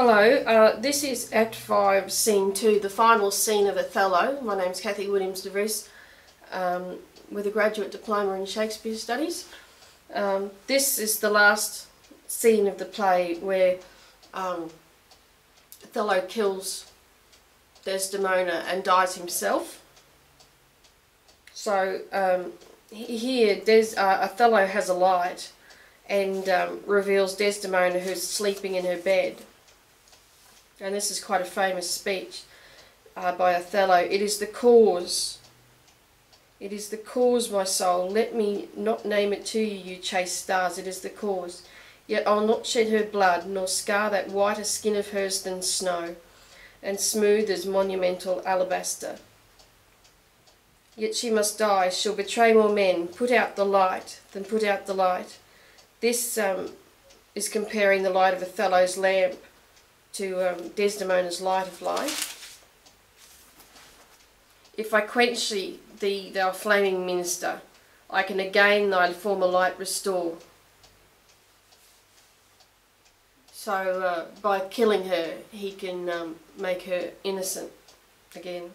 Hello, uh, this is Act 5, Scene 2, the final scene of Othello. My name is Kathy Williams de Vries, um, with a graduate diploma in Shakespeare Studies. Um, this is the last scene of the play where um, Othello kills Desdemona and dies himself. So um, here Des uh, Othello has a light and um, reveals Desdemona who's sleeping in her bed. And this is quite a famous speech uh, by Othello. It is the cause. It is the cause, my soul. Let me not name it to you, you chaste stars. It is the cause. Yet I'll not shed her blood, nor scar that whiter skin of hers than snow, and smooth as monumental alabaster. Yet she must die, she'll betray more men, put out the light, than put out the light. This um, is comparing the light of Othello's lamp to um, Desdemona's light of life. If I quench thee, thee, thou flaming minister, I can again thy former light restore. So uh, by killing her, he can um, make her innocent again.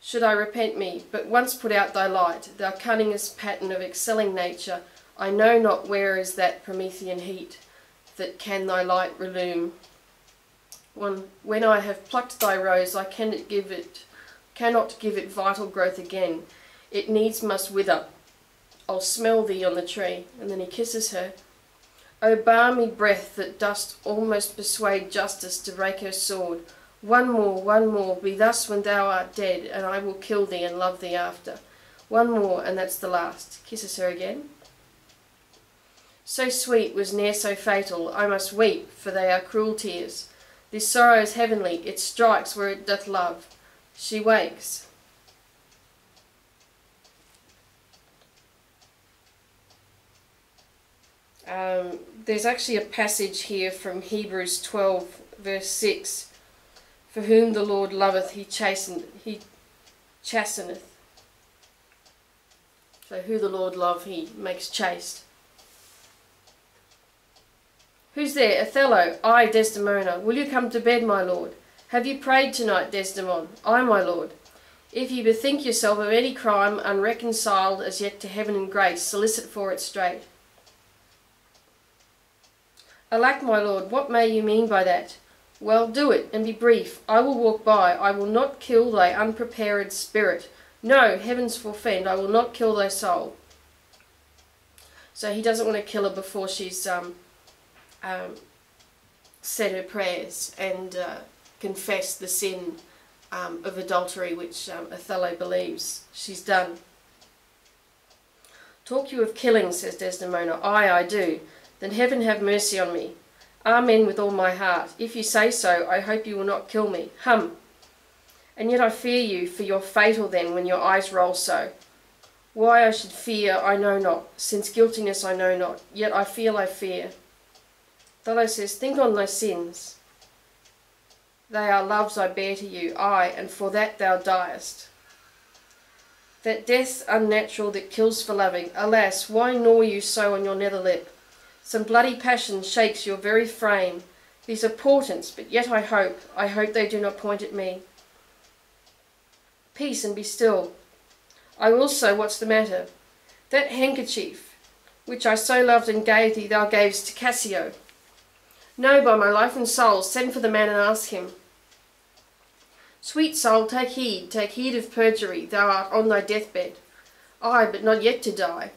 Should I repent me, but once put out thy light, thou cunningest pattern of excelling nature, I know not where is that Promethean heat that can thy light relume. When, when I have plucked thy rose, I cannot give it, cannot give it vital growth again. It needs must wither. I'll smell thee on the tree. And then he kisses her. O balmy breath that dost almost persuade justice to break her sword. One more, one more, be thus when thou art dead, and I will kill thee and love thee after. One more, and that's the last. Kisses her again. So sweet was ne'er so fatal, I must weep, for they are cruel tears. This sorrow is heavenly, it strikes where it doth love. She wakes. Um, there's actually a passage here from Hebrews 12, verse 6. For whom the Lord loveth, he chasten, he chasteneth. So who the Lord love, he makes chaste. Who's there? Othello. Ay, Desdemona. Will you come to bed, my lord? Have you prayed tonight, Desdemon? Ay, my lord. If you bethink yourself of any crime unreconciled as yet to heaven and grace, solicit for it straight. Alack, my lord, what may you mean by that? Well, do it, and be brief. I will walk by. I will not kill thy unprepared spirit. No, heavens forfend, I will not kill thy soul. So he doesn't want to kill her before she's um, um, said her prayers and uh, confessed the sin um, of adultery which um, Othello believes she's done. Talk you of killing, says Desdemona. Aye, I do. Then heaven have mercy on me. Amen with all my heart. If you say so, I hope you will not kill me. Hum. And yet I fear you, for you're fatal then when your eyes roll so. Why I should fear, I know not, since guiltiness I know not, yet I feel I fear. Othello says, Think on thy sins. They are loves I bear to you, aye, and for that thou diest. That death unnatural that kills for loving, alas, why gnaw you so on your nether lip? Some bloody passion shakes your very frame. These are portents, but yet I hope, I hope they do not point at me. Peace and be still. I will so, what's the matter? That handkerchief, which I so loved and gave thee, thou gavest to Cassio. No, by my life and soul, send for the man and ask him. Sweet soul, take heed, take heed of perjury, thou art on thy deathbed. Ay, but not yet to die.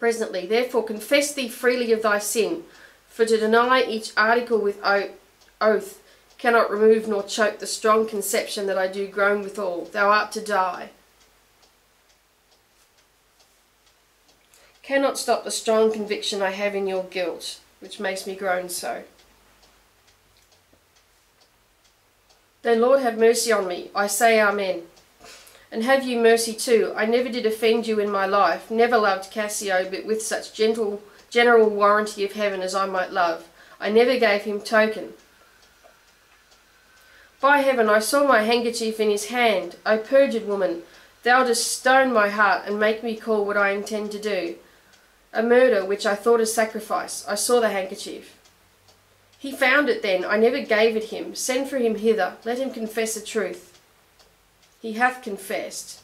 Presently, therefore, confess thee freely of thy sin, for to deny each article with oath cannot remove nor choke the strong conception that I do groan withal. Thou art to die. Cannot stop the strong conviction I have in your guilt which makes me groan so. Then, Lord, have mercy on me. I say Amen. And have you mercy too. I never did offend you in my life, never loved Cassio, but with such gentle, general warranty of heaven as I might love. I never gave him token. By heaven, I saw my handkerchief in his hand. O perjured woman, thou dost stone my heart and make me call what I intend to do a murder which I thought a sacrifice. I saw the handkerchief. He found it then, I never gave it him. Send for him hither, let him confess the truth. He hath confessed.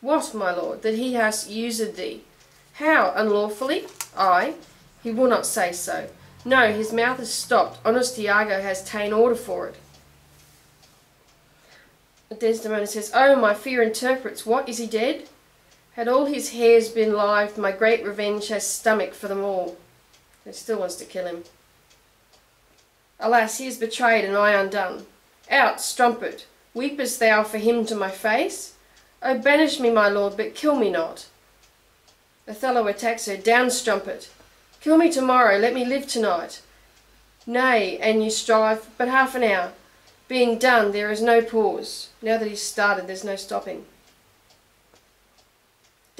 What, my lord, that he has used thee? How, unlawfully? Ay. He will not say so. No, his mouth is stopped. Honest Iago has ta'en order for it. Desdemona says, Oh, my fear interprets. What, is he dead? Had all his hairs been lived, my great revenge has stomach for them all. He still wants to kill him. Alas, he is betrayed and I undone. Out, strumpet, weepest thou for him to my face? Oh, banish me, my lord, but kill me not. Othello attacks her. Down, strumpet. Kill me tomorrow, let me live tonight. Nay, and you strive but half an hour. Being done, there is no pause. Now that he's started, there's no stopping.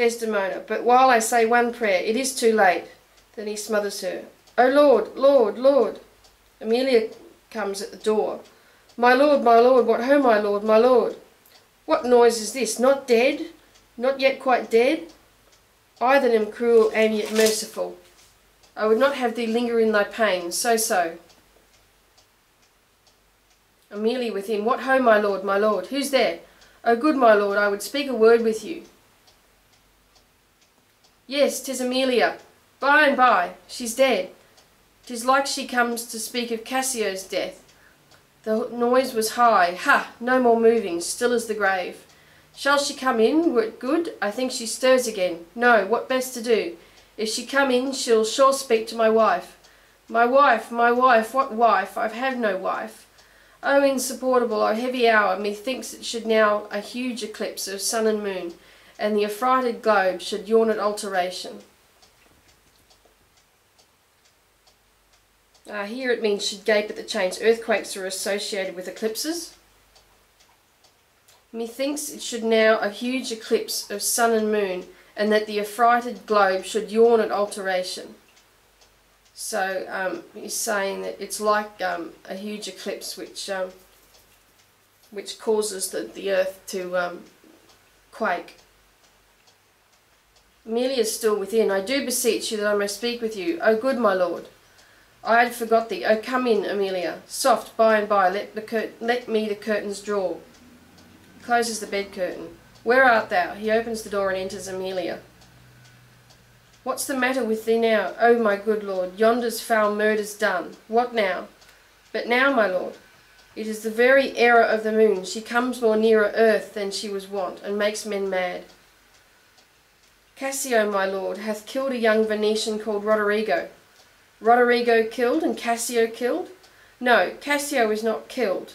Desdemona, but while I say one prayer, it is too late. Then he smothers her. O Lord, Lord, Lord. Emilia comes at the door. My lord, my lord, what ho, my lord, my lord. What noise is this? Not dead? Not yet quite dead? I that am cruel and yet merciful. I would not have thee linger in thy pain, so so. Emilia within, What ho, my lord, my lord, who's there? O good my lord, I would speak a word with you. Yes, 'tis Emilia. By and by, she's dead. 'Tis like she comes to speak of Cassio's death. The noise was high. Ha! No more moving, still as the grave. Shall she come in? Were it good? I think she stirs again. No, what best to do? If she come in, she'll sure speak to my wife. My wife, my wife, what wife? I've had no wife. Oh, insupportable, oh, heavy hour, methinks it should now a huge eclipse of sun and moon, and the affrighted globe should yawn at alteration. Uh, here it means should gape at the change. Earthquakes are associated with eclipses. Methinks it should now a huge eclipse of sun and moon, and that the affrighted globe should yawn at alteration. So um, he's saying that it's like um, a huge eclipse which um, which causes the, the earth to um, quake. Emilia is still within. I do beseech you that I may speak with you. O good my lord. I had forgot thee. O come in, Emilia. Soft, by and by, let, the let me the curtains draw. Closes the bed curtain. Where art thou? He opens the door and enters Emilia. What's the matter with thee now? O my good lord, yonder's foul murder's done. What now? But now, my lord, it is the very error of the moon. She comes more nearer earth than she was wont, and makes men mad. Cassio, my lord, hath killed a young Venetian called Roderigo. Roderigo killed and Cassio killed? No, Cassio is not killed.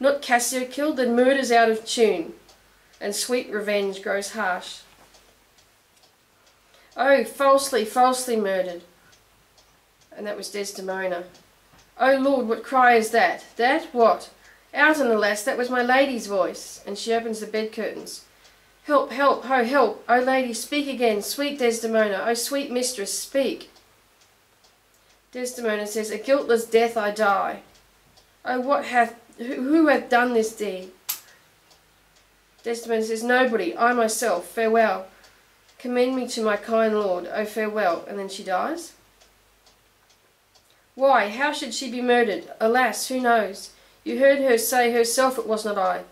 Not Cassio killed, then murder's out of tune, and sweet revenge grows harsh. Oh, falsely, falsely murdered. And that was Desdemona. Oh Lord, what cry is that? That? What? Out and alas, that was my lady's voice. And she opens the bed curtains. Help, help, oh help, oh lady, speak again, sweet Desdemona, oh sweet mistress, speak. Desdemona says, A guiltless death I die. Oh, what hath, who hath done this deed? Desdemona says, Nobody, I myself, farewell. Commend me to my kind lord, oh farewell. And then she dies. Why, how should she be murdered? Alas, who knows? You heard her say herself it was not I.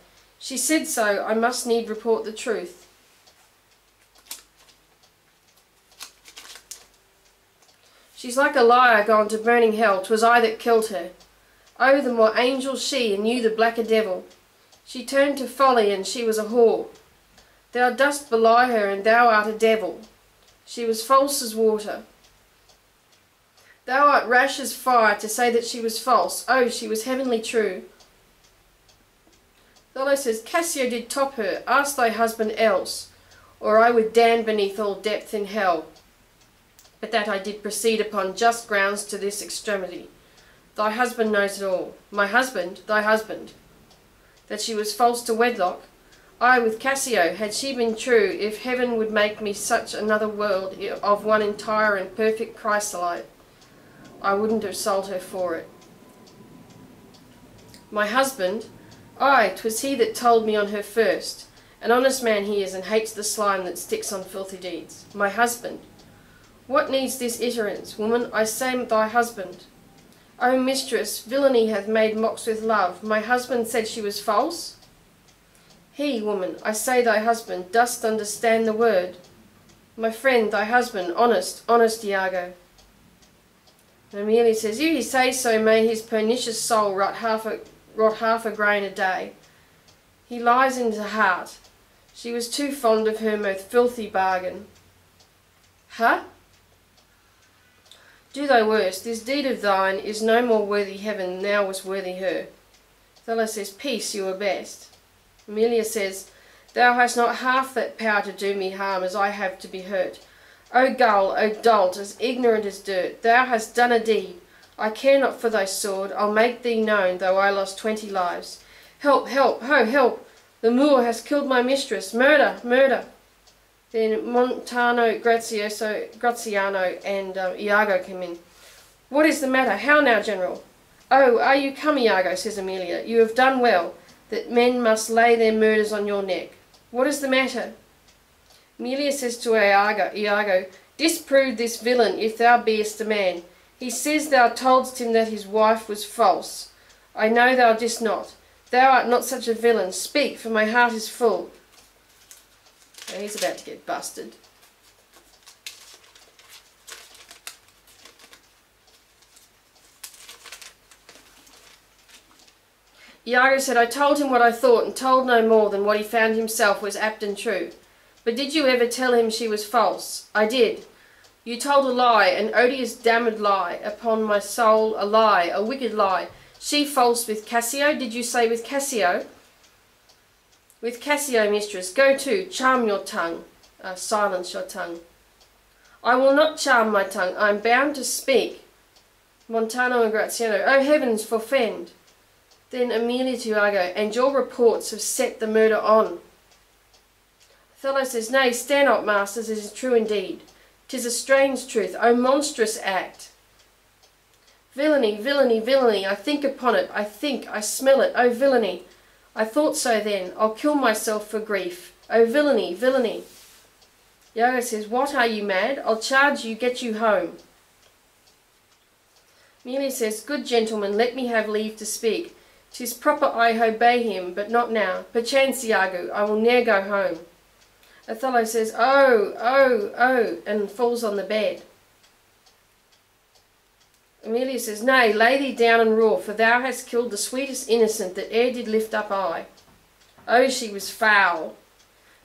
She said so, I must need report the truth. She's like a liar gone to burning hell, 'twas I that killed her. Oh, the more angel she, and you the blacker devil. She turned to folly, and she was a whore. Thou dost belie her, and thou art a devil. She was false as water. Thou art rash as fire to say that she was false. Oh, she was heavenly true. Othello says, Cassio did top her. Ask thy husband else, or I would damn beneath all depth in hell but that I did proceed upon just grounds to this extremity. Thy husband knows it all. My husband, thy husband. That she was false to wedlock. I with Cassio, had she been true, if heaven would make me such another world of one entire and perfect chrysolite, I wouldn't have sold her for it. My husband, ay, 'twas he that told me on her first. An honest man he is, and hates the slime that sticks on filthy deeds. My husband, what needs this iterance, woman? I say thy husband. O mistress, villainy hath made mocks with love. My husband said she was false? He, woman, I say thy husband, dost understand the word? My friend, thy husband, honest, honest Iago. And Emilia says, If he say so, may his pernicious soul rot half a, rot half a grain a day. He lies in the heart. She was too fond of her most filthy bargain. Huh? Do thy worst. This deed of thine is no more worthy heaven than thou was worthy her. Othello says, Peace, you are best. Emilia says, Thou hast not half that power to do me harm as I have to be hurt. O gull, O dolt, as ignorant as dirt, thou hast done a deed. I care not for thy sword, I'll make thee known, though I lost twenty lives. Help, help, ho, help! The Moor has killed my mistress. Murder, murder! Then Montano, Grazioso, Gratiano, and uh, Iago come in. What is the matter? How now, General? Oh, are you come, Iago, says Emilia. You have done well, that men must lay their murders on your neck. What is the matter? Emilia says to Iago, Iago, Disprove this villain, if thou beest a man. He says thou toldst him that his wife was false. I know thou didst not. Thou art not such a villain. Speak, for my heart is full. Oh, he's about to get busted. Iago said, I told him what I thought, and told no more than what he found himself was apt and true. But did you ever tell him she was false? I did. You told a lie, an odious damned lie, upon my soul, a lie, a wicked lie. She false with Cassio? Did you say with Cassio? With Cassio, mistress, go to, charm your tongue, uh, silence your tongue. I will not charm my tongue, I am bound to speak. Montano and Gratiano, oh heavens, forfend. Then Emilia to Iago, and your reports have set the murder on. Othello says, Nay, stand up, masters, it is true indeed. Tis a strange truth, O monstrous act. Villainy, villainy, villainy, I think upon it, I think, I smell it, O villainy. I thought so then, I'll kill myself for grief. O villainy, villainy. Iago says, What are you mad? I'll charge you, get you home. Emilia says, Good gentleman, let me have leave to speak. 'Tis proper I obey him, but not now. Perchance, Iago, I will ne'er go home. Othello says, Oh, oh, oh, and falls on the bed. Emilia says, Nay, lay thee down and roar, for thou hast killed the sweetest innocent that e'er did lift up eye. Oh, she was foul.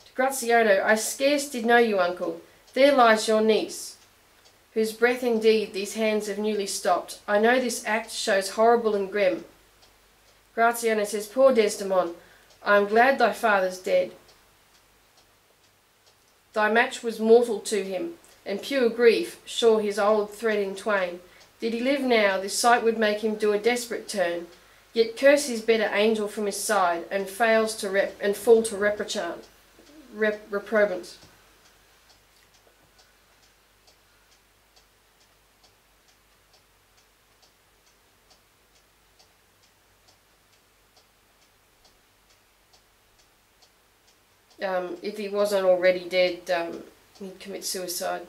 To Gratiano, I scarce did know you, uncle. There lies your niece, whose breath indeed these hands have newly stopped. I know this act shows horrible and grim. Gratiano says, Poor Desdemon, I am glad thy father's dead. Thy match was mortal to him, and pure grief shore his old thread in twain. Did he live now, this sight would make him do a desperate turn, yet curse his better angel from his side, and fails to rep and fall to reprochant, rep, reprobance. Um, if he wasn't already dead, um, he'd commit suicide.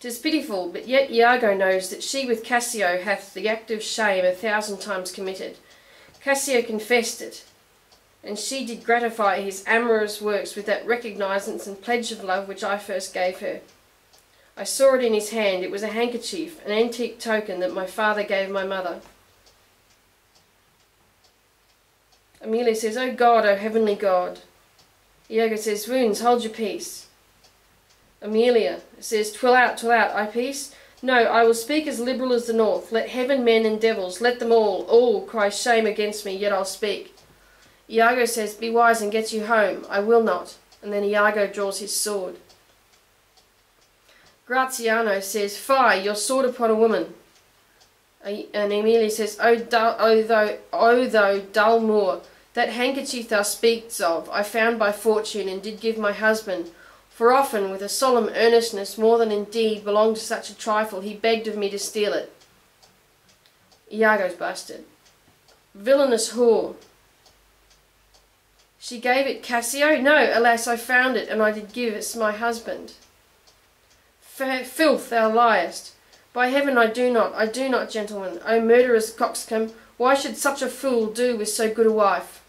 Tis pitiful, but yet Iago knows that she with Cassio hath the act of shame a thousand times committed. Cassio confessed it, and she did gratify his amorous works with that recognizance and pledge of love which I first gave her. I saw it in his hand, it was a handkerchief, an antique token that my father gave my mother. Emilia says, Oh God, oh heavenly God. Iago says, Wounds, hold your peace. Emilia says, Twill out, twill out, I peace. No, I will speak as liberal as the north. Let heaven, men, and devils, let them all, all cry shame against me, yet I'll speak. Iago says, Be wise and get you home. I will not. And then Iago draws his sword. Gratiano says, Fie, your sword upon a woman. And Emilia says, O, dull, oh, o, thou, o oh, thou dull Moor, that handkerchief thou speaks of I found by fortune and did give my husband, for often with a solemn earnestness more than indeed belonged to such a trifle, he begged of me to steal it. Iago's busted. Villainous whore. She gave it Cassio? No, alas, I found it, and I did give it to my husband. F filth, thou liest. By heaven I do not, I do not, gentlemen. O murderous coxcomb, why should such a fool do with so good a wife?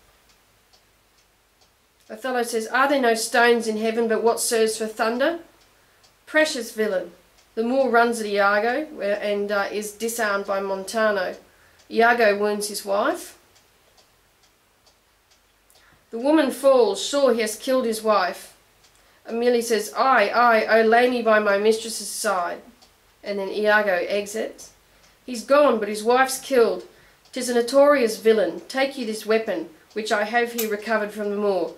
Othello says, Are there no stones in heaven but what serves for thunder? Precious villain. The Moor runs at Iago and uh, is disarmed by Montano. Iago wounds his wife. The woman falls, sure he has killed his wife. Emilia says, Aye, aye, oh lay me by my mistress's side. And then Iago exits. He's gone, but his wife's killed. Tis a notorious villain. Take you this weapon, which I have here recovered from the Moor.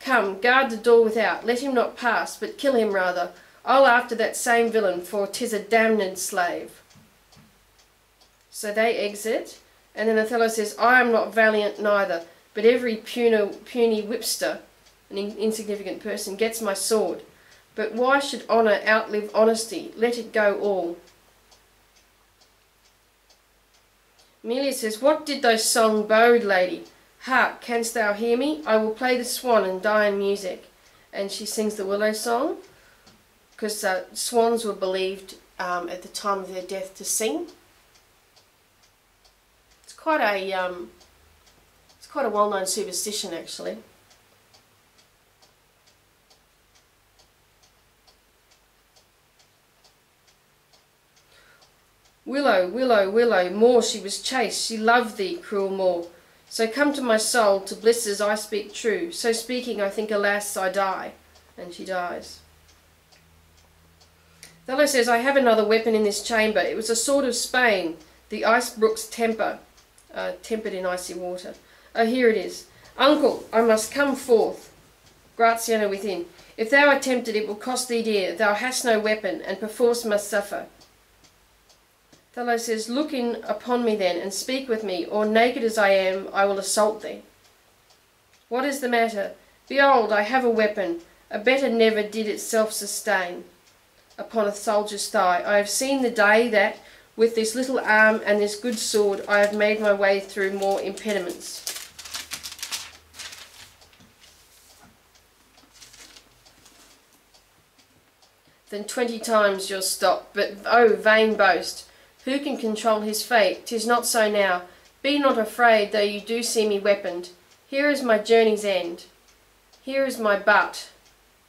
Come, guard the door without, let him not pass, but kill him rather. I'll after that same villain, for 'tis a damned slave. So they exit, and then Othello says, I am not valiant neither, but every puny, puny whipster, an insignificant person, gets my sword. But why should honour outlive honesty? Let it go all. Emilia says, What did those song bode, lady? Hark, canst thou hear me? I will play the swan and die in music. And she sings the willow song, because uh, swans were believed um, at the time of their death to sing. It's quite a um, it's quite a well-known superstition, actually. Willow, willow, willow, Moor she was chaste, she loved thee, cruel Moor. So come to my soul, to blisses I speak true. So speaking, I think, alas, I die. And she dies. Othello says, I have another weapon in this chamber. It was a sword of Spain, the ice brook's temper, uh, tempered in icy water. Oh, here it is. Uncle, I must come forth. Gratiano within. If thou attempt it, it will cost thee dear. Thou hast no weapon, and perforce must suffer. Othello says, Look in upon me then, and speak with me, or naked as I am, I will assault thee. What is the matter? Behold, I have a weapon, a better never did itself sustain. Upon a soldier's thigh, I have seen the day that, with this little arm and this good sword, I have made my way through more impediments. Than twenty times you'll stop, but oh, vain boast! Who can control his fate? Tis not so now. Be not afraid, though you do see me weaponed. Here is my journey's end. Here is my but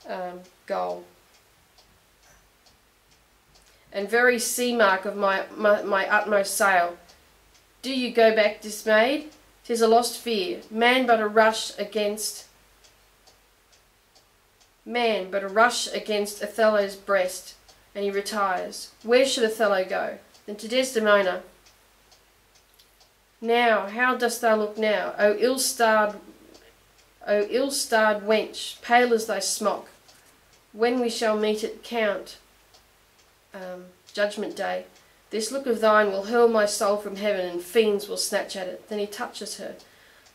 um, goal. And very sea mark of my, my, my utmost sail. Do you go back dismayed? Tis a lost fear. Man but a rush against man but a rush against Othello's breast, and he retires. Where should Othello go? Then to Desdemona, Now, how dost thou look now, O ill-starred, O ill-starred wench, pale as thy smock, when we shall meet at count, um, judgment day, this look of thine will hurl my soul from heaven, and fiends will snatch at it. Then he touches her.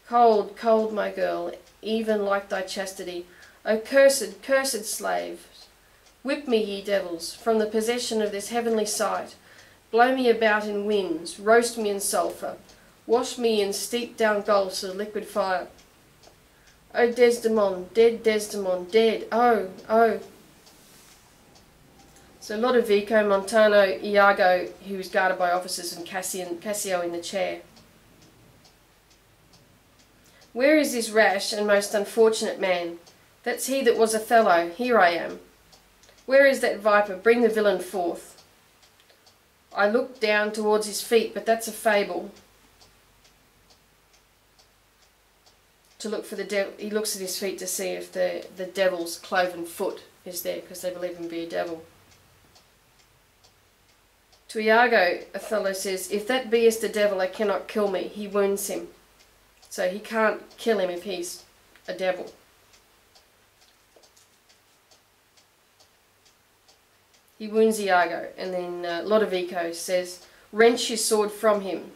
Cold, cold, my girl, even like thy chastity. O cursed, cursed slave! Whip me, ye devils, from the possession of this heavenly sight. Blow me about in winds, roast me in sulphur, wash me in steep down gulfs of liquid fire. O oh, Desdemon, dead Desdemon, dead, oh, oh. So Lodovico, Montano, Iago, he was guarded by officers, and Cassian, Cassio in the chair. Where is this rash and most unfortunate man? That's he that was Othello, here I am. Where is that viper? Bring the villain forth. I look down towards his feet, but that's a fable. To look for the devil, he looks at his feet to see if the, the devil's cloven foot is there, because they believe him to be a devil. To Iago, Othello says, If that be is the devil, I cannot kill me. He wounds him. So he can't kill him if he's a devil. He wounds Iago, and then uh, Lodovico says, Wrench his sword from him.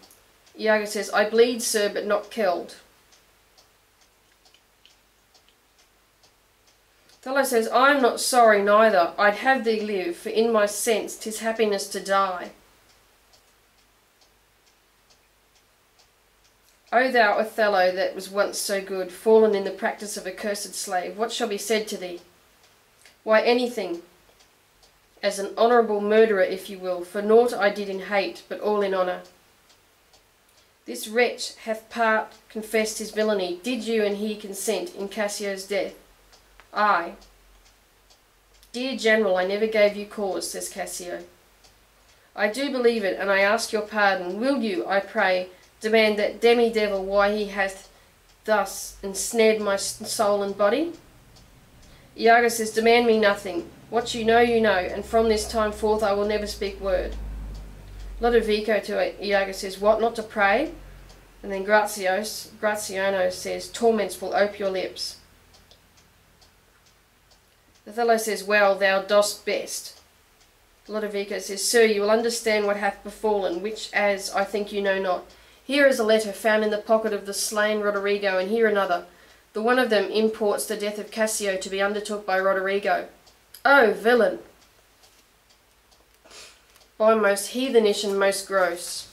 Iago says, I bleed, sir, but not killed. Othello says, I am not sorry neither, I'd have thee live, for in my sense 'tis happiness to die. O thou Othello that was once so good, fallen in the practice of a cursed slave, what shall be said to thee? Why anything, as an honourable murderer, if you will, for naught I did in hate, but all in honour. This wretch hath part confessed his villainy. Did you and he consent in Cassio's death? Ay. Dear General, I never gave you cause, says Cassio. I do believe it, and I ask your pardon. Will you, I pray, demand that demi-devil why he hath thus ensnared my soul and body? Iago says, Demand me nothing. What you know, you know, and from this time forth I will never speak word. Lodovico to Iago says, What, not to pray? And then Gratios, Gratiano says, Torments will ope your lips. Othello says, Well, thou dost best. Lodovico says, Sir, you will understand what hath befallen, which as I think you know not. Here is a letter found in the pocket of the slain Roderigo, and here another. The one of them imports the death of Cassio to be undertook by Roderigo. Oh, villain! by most heathenish and most gross.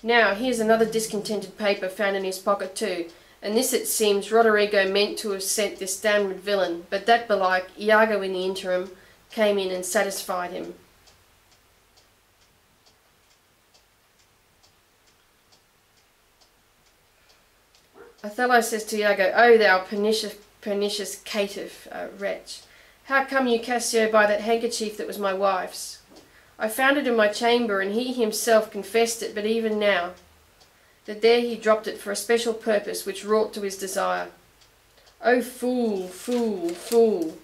Now, here's another discontented paper found in his pocket too, and this it seems Roderigo meant to have sent this damned villain, but that belike Iago in the interim came in and satisfied him. Othello says to Iago, O thou pernicious, pernicious caitiff uh, wretch, how come you Cassio by that handkerchief that was my wife's? I found it in my chamber, and he himself confessed it, but even now, that there he dropped it for a special purpose which wrought to his desire. O fool, fool, fool!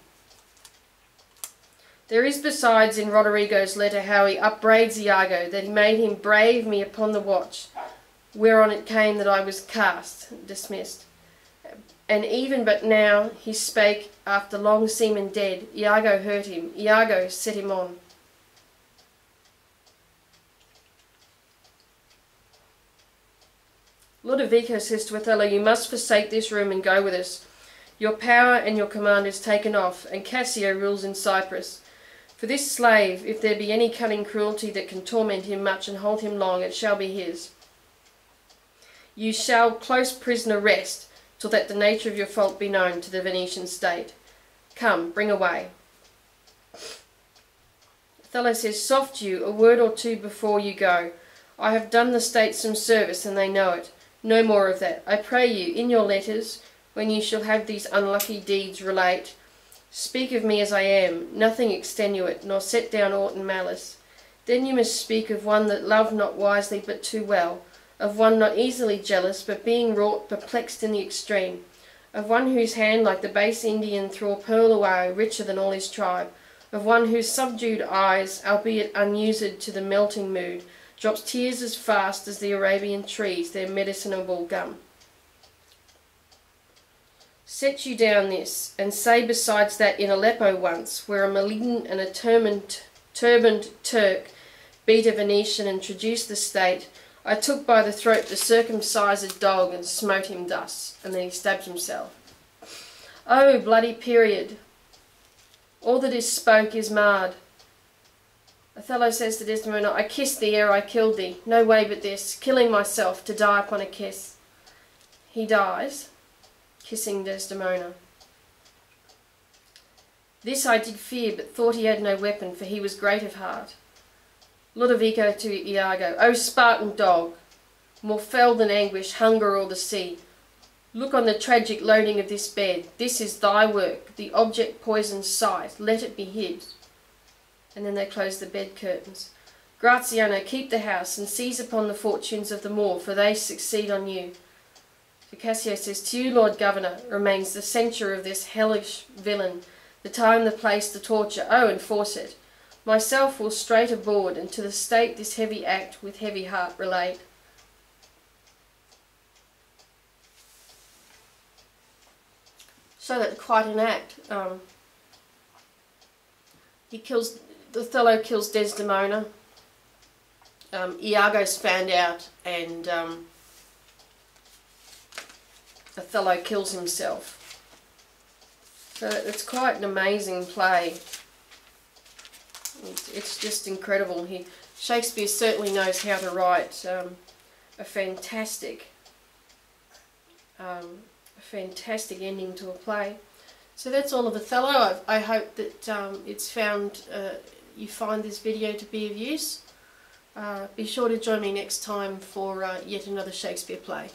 There is besides in Roderigo's letter how he upbraids Iago, that he made him brave me upon the watch, whereon it came that I was cast, dismissed. And even but now he spake after long seamen dead, Iago hurt him, Iago set him on. Lodovico says to Othello, You must forsake this room and go with us. Your power and your command is taken off, and Cassio rules in Cyprus. For this slave, if there be any cunning cruelty that can torment him much and hold him long, it shall be his. You shall close prisoner rest, till that the nature of your fault be known to the Venetian state. Come, bring away. Othello says, Soft you, a word or two before you go. I have done the state some service, and they know it. No more of that. I pray you, in your letters, when you shall have these unlucky deeds relate, speak of me as I am, nothing extenuate, nor set down aught in malice. Then you must speak of one that loved not wisely but too well, of one not easily jealous, but being wrought perplexed in the extreme, of one whose hand, like the base Indian, threw a pearl away, richer than all his tribe, of one whose subdued eyes, albeit unused to the melting mood, drops tears as fast as the Arabian trees their medicinable gum. Set you down this, and say besides that in Aleppo once, where a malignant and a turbaned, turbaned Turk beat a Venetian and traduced the state, I took by the throat the circumcised dog and smote him thus, and then he stabbed himself. Oh, bloody period! All that is spoke is marred. Othello says to Desdemona, I kissed thee ere I killed thee. No way but this, killing myself to die upon a kiss. He dies, kissing Desdemona. This I did fear, but thought he had no weapon, for he was great of heart. Lodovico to Iago, O Spartan dog, more fell than anguish, hunger or the sea. Look on the tragic loading of this bed. This is thy work, the object poisoned sight. Let it be hid and then they close the bed curtains. Gratiano, keep the house and seize upon the fortunes of the Moor, for they succeed on you. Cassio says, To you, Lord Governor, remains the censure of this hellish villain, the time, the place, the torture. Oh, enforce it. Myself will straight aboard, and to the state this heavy act with heavy heart relate. So that's quite an act. Um, he kills Othello kills Desdemona. Um, Iago's found out and um, Othello kills himself. So it's quite an amazing play. It's, just incredible. He Shakespeare certainly knows how to write um, a fantastic, um, a fantastic ending to a play. So that's all of Othello. I, I hope that um, it's found uh, you find this video to be of use. Uh, be sure to join me next time for uh, yet another Shakespeare play.